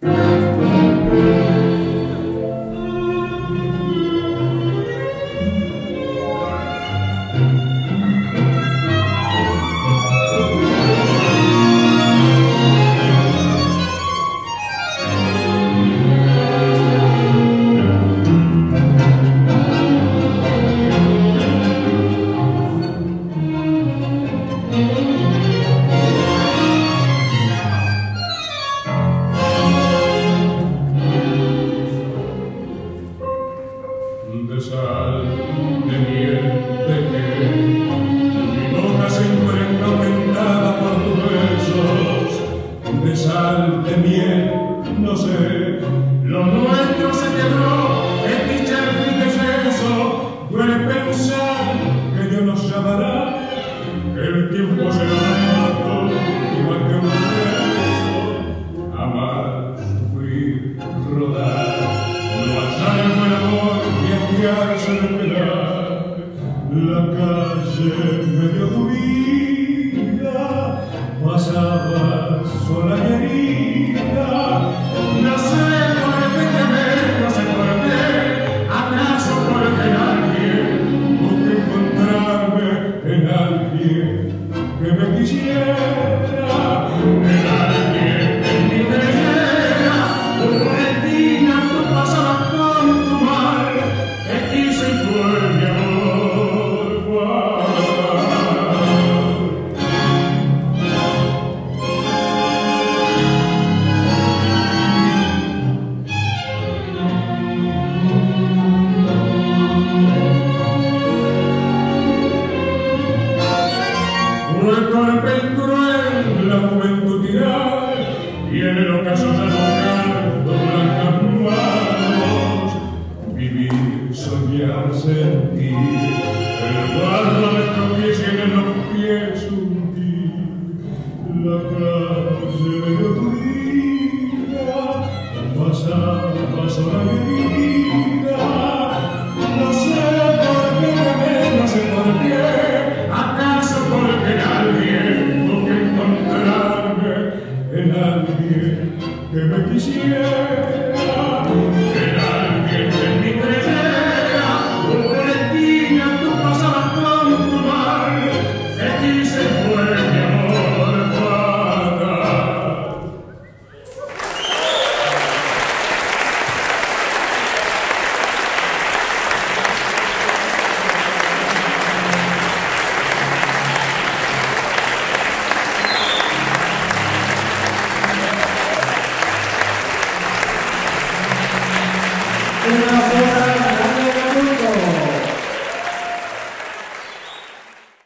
Mm-hmm. de sal, de miel, de que mi boca se encuentra tentada por tus besos, de sal, de miel, no sé, lo nuestro. voyage de la cage me el golpe cruel, la juventud tirada, y en el ocaso se tocando blancas manos. Vivir, soñar, sentir, el guardo de tropies y en el que me quisiera, que Un abrazo.